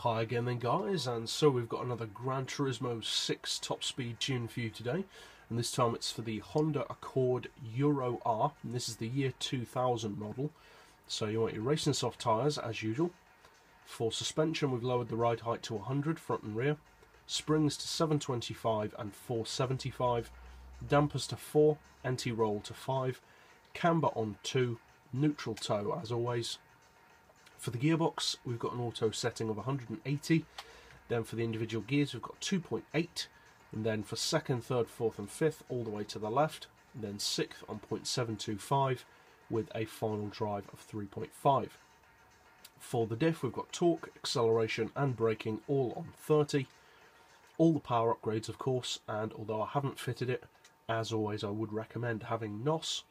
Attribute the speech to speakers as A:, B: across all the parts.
A: Hi again then guys, and so we've got another Gran Turismo 6 top speed tune for you today, and this time it's for the Honda Accord Euro R, and this is the year 2000 model, so you want your racing soft tyres as usual. For suspension we've lowered the ride height to 100 front and rear, springs to 725 and 475, dampers to 4, anti-roll to 5, camber on 2, neutral toe as always, for the gearbox, we've got an auto setting of 180. Then for the individual gears, we've got 2.8. And then for second, third, fourth, and fifth, all the way to the left. And then sixth on 0.725 with a final drive of 3.5. For the diff, we've got torque, acceleration, and braking all on 30. All the power upgrades, of course, and although I haven't fitted it, as always, I would recommend having NOS.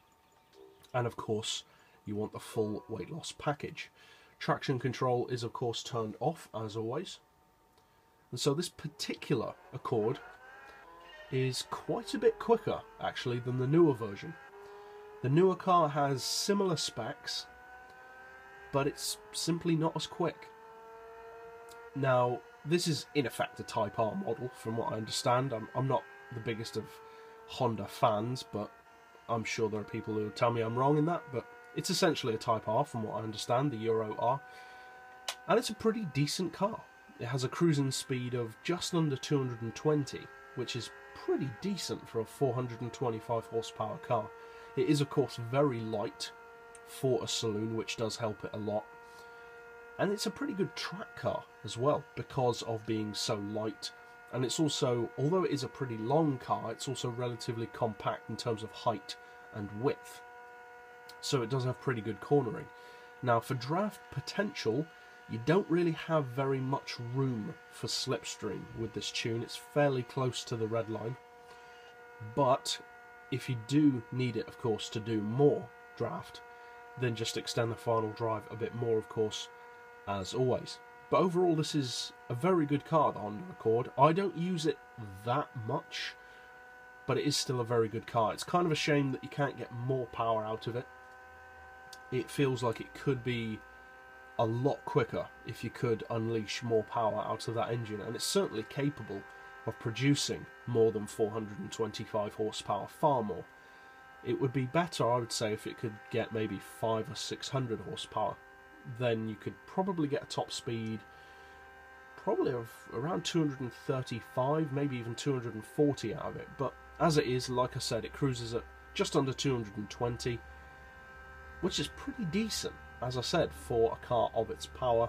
A: And of course, you want the full weight loss package. Traction control is of course turned off as always. And so this particular Accord is quite a bit quicker actually than the newer version. The newer car has similar specs, but it's simply not as quick. Now, this is in effect a Type R model from what I understand. I'm, I'm not the biggest of Honda fans, but I'm sure there are people who tell me I'm wrong in that, but it's essentially a Type R from what I understand, the Euro R. And it's a pretty decent car. It has a cruising speed of just under 220, which is pretty decent for a 425 horsepower car. It is of course very light for a saloon, which does help it a lot. And it's a pretty good track car as well, because of being so light. And it's also, although it is a pretty long car, it's also relatively compact in terms of height and width so it does have pretty good cornering. Now for draft potential, you don't really have very much room for slipstream with this tune. It's fairly close to the red line. But if you do need it, of course, to do more draft, then just extend the final drive a bit more, of course, as always. But overall, this is a very good car, the Honda Accord. I don't use it that much, but it is still a very good car. It's kind of a shame that you can't get more power out of it it feels like it could be a lot quicker if you could unleash more power out of that engine, and it's certainly capable of producing more than 425 horsepower, far more. It would be better, I would say, if it could get maybe 5 or 600 horsepower. Then you could probably get a top speed probably of around 235, maybe even 240 out of it. But as it is, like I said, it cruises at just under 220 which is pretty decent, as I said, for a car of its power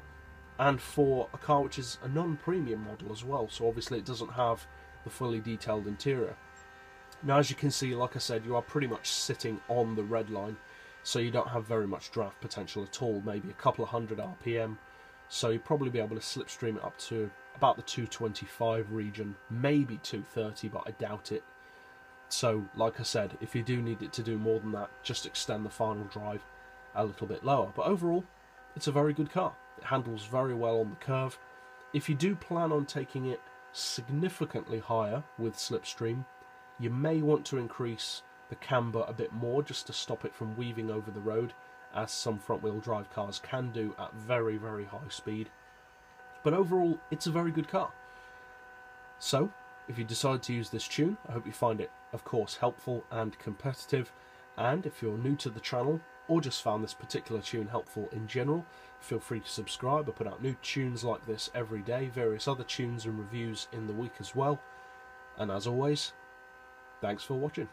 A: and for a car which is a non-premium model as well, so obviously it doesn't have the fully detailed interior. Now as you can see, like I said, you are pretty much sitting on the red line, so you don't have very much draft potential at all, maybe a couple of hundred RPM, so you'll probably be able to slipstream it up to about the 225 region, maybe 230, but I doubt it. So, like I said, if you do need it to do more than that, just extend the final drive a little bit lower. But overall, it's a very good car. It handles very well on the curve. If you do plan on taking it significantly higher with Slipstream, you may want to increase the camber a bit more just to stop it from weaving over the road, as some front wheel drive cars can do at very, very high speed. But overall, it's a very good car. So, if you decide to use this tune, I hope you find it, of course, helpful and competitive. And if you're new to the channel or just found this particular tune helpful in general, feel free to subscribe. I put out new tunes like this every day, various other tunes and reviews in the week as well. And as always, thanks for watching.